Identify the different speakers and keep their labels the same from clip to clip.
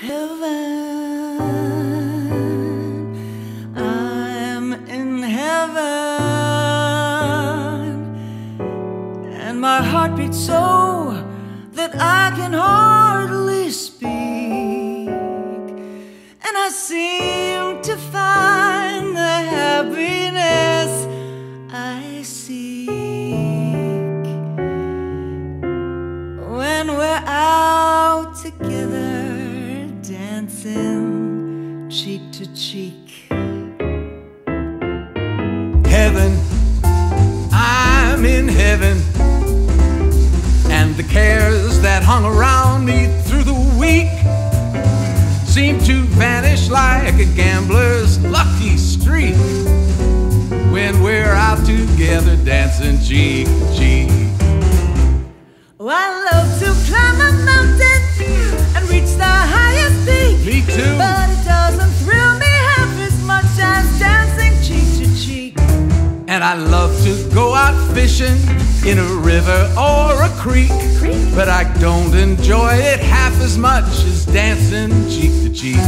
Speaker 1: Heaven, I'm in heaven, and my heart beats so that I can hardly dancing cheek to cheek.
Speaker 2: Heaven, I'm in heaven. And the cares that hung around me through the week seem to vanish like a gambler's lucky streak when we're out together dancing cheek to cheek.
Speaker 1: And
Speaker 2: I love to go out fishing in a river or a creek. But I don't enjoy it half as much as dancing cheek to cheek.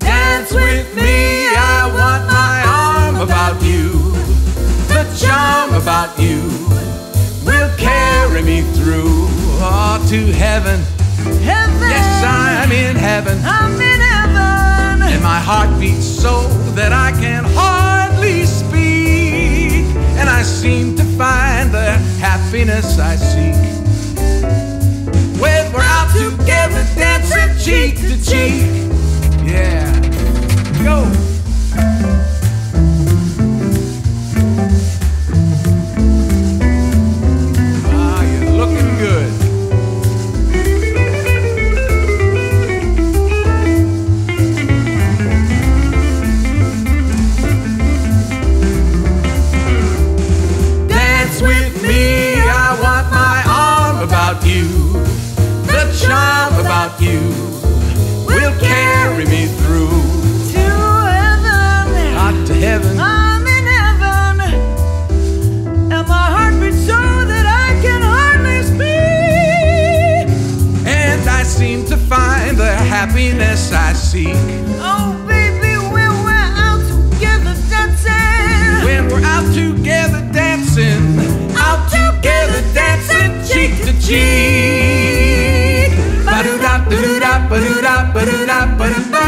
Speaker 2: Dance with me, I want my arm about you. The charm about you will carry me through oh, to heaven.
Speaker 1: Heaven.
Speaker 2: Yes, I'm in heaven.
Speaker 1: I'm in heaven.
Speaker 2: And my heart beats so that I can. And I seem to find the happiness I seek. When we're out together dancing cheek to cheek. Yeah. You. The charm about you will carry me through.
Speaker 1: to heaven.
Speaker 2: Not to heaven.
Speaker 1: I'm in heaven. And my heart beats so that I can hardly speak.
Speaker 2: And I seem to find the happiness I seek.
Speaker 1: Oh, baby, when we're out together dancing.
Speaker 2: When we're out together dancing, out together dancing cheek to cheek. ba da ba da ba